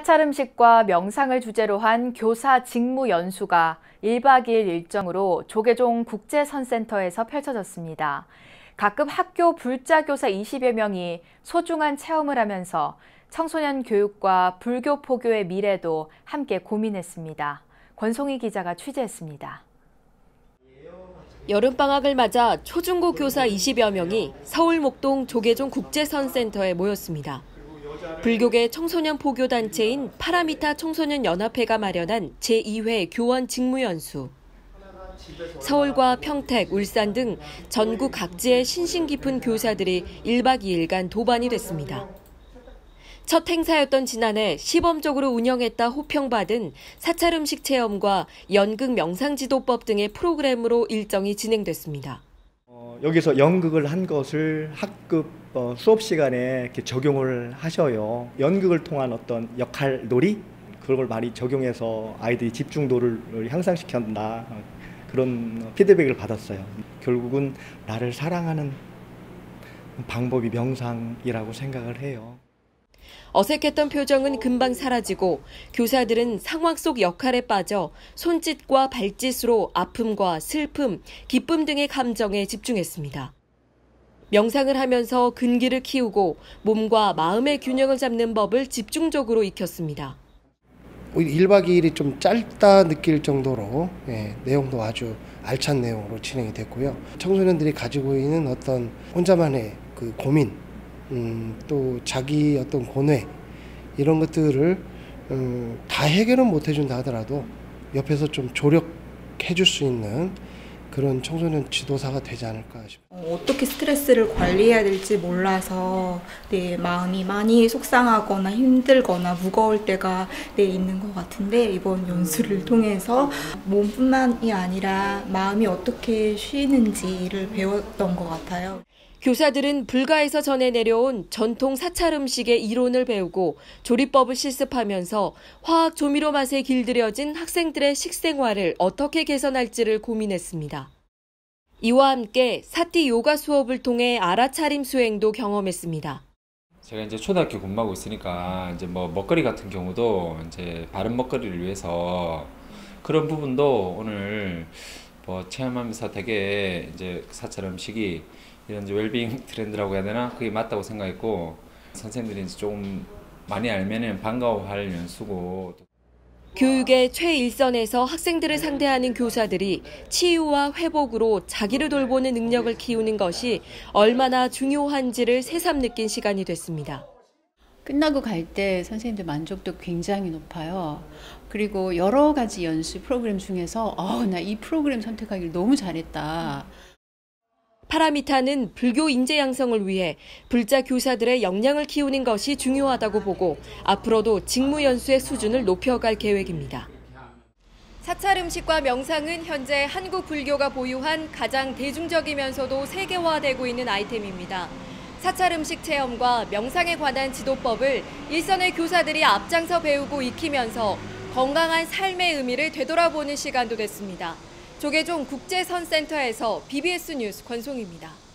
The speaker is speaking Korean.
사찰 음식과 명상을 주제로 한 교사 직무 연수가 1박 2일 일정으로 조계종 국제선센터에서 펼쳐졌습니다. 각급 학교 불자교사 20여 명이 소중한 체험을 하면서 청소년 교육과 불교 포교의 미래도 함께 고민했습니다. 권송희 기자가 취재했습니다. 여름방학을 맞아 초중고 교사 20여 명이 서울 목동 조계종 국제선센터에 모였습니다. 불교계 청소년 포교 단체인 파라미타 청소년 연합회가 마련한 제2회 교원 직무 연수. 서울과 평택, 울산 등 전국 각지의 신신 깊은 교사들이 1박 2일간 도반이 됐습니다. 첫 행사였던 지난해 시범적으로 운영했다 호평받은 사찰 음식 체험과 연극 명상지도법 등의 프로그램으로 일정이 진행됐습니다. 어, 여기서 연극을 한 것을 학급 어, 수업 시간에 이렇게 적용을 하셔요. 연극을 통한 어떤 역할 놀이 그런 걸 많이 적용해서 아이들이 집중도를 향상시켰다 그런 피드백을 받았어요. 결국은 나를 사랑하는 방법이 명상이라고 생각을 해요. 어색했던 표정은 금방 사라지고 교사들은 상황 속 역할에 빠져 손짓과 발짓으로 아픔과 슬픔, 기쁨 등의 감정에 집중했습니다. 명상을 하면서 근기를 키우고 몸과 마음의 균형을 잡는 법을 집중적으로 익혔습니다. 1박 2일이 좀 짧다 느낄 정도로 예, 내용도 아주 알찬 내용으로 진행이 됐고요. 청소년들이 가지고 있는 어떤 혼자만의 그 고민, 음, 또 자기 어떤 고뇌 이런 것들을 음, 다 해결은 못 해준다 하더라도 옆에서 좀 조력해 줄 수 있는 그런 청소년 지도사가 되지 않을까 싶어요. 어, 어떻게 스트레스를 관리해야 될지 몰라서 내 마음이 많이 속상하거나 힘들거나 무거울 때가 내 있는 것 같은데 이번 연수를 통해서 몸뿐만이 아니라 마음이 어떻게 쉬는지를 배웠던 것 같아요. 교사들은 불가에서 전해 내려온 전통 사찰 음식의 이론을 배우고 조리법을 실습하면서 화학 조미료 맛에 길들여진 학생들의 식생활을 어떻게 개선할지를 고민했습니다. 이와 함께 사티 요가 수업을 통해 알아차림 수행도 경험했습니다. 제가 이제 초등학교 근무하고 있으니까 이제 뭐 먹거리 같은 경우도 이제 바른 먹거리를 위해서 그런 부분도 오늘 뭐 체험하면서 되게 이제 사찰 음식이 이런 이제 웰빙 트렌드라고 해야 되나 그게 맞다고 생각했고 선생님들이 이제 좀 많이 알면은 반가워할 연수고. 교육의 최일선에서 학생들을 상대하는 교사들이 치유와 회복으로 자기를 돌보는 능력을 키우는 것이 얼마나 중요한지를 새삼 느낀 시간이 됐습니다. 끝나고 갈 때 선생님들 만족도 굉장히 높아요. 그리고 여러 가지 연수 프로그램 중에서 어, 나 이 프로그램 선택하기를 너무 잘했다. 파라미타는 불교 인재 양성을 위해 불자 교사들의 역량을 키우는 것이 중요하다고 보고 앞으로도 직무 연수의 수준을 높여갈 계획입니다. 사찰 음식과 명상은 현재 한국 불교가 보유한 가장 대중적이면서도 세계화되고 있는 아이템입니다. 사찰 음식 체험과 명상에 관한 지도법을 일선의 교사들이 앞장서 배우고 익히면서 건강한 삶의 의미를 되돌아보는 시간도 됐습니다. 조계종 국제선센터에서 BBS 뉴스 권송입니다.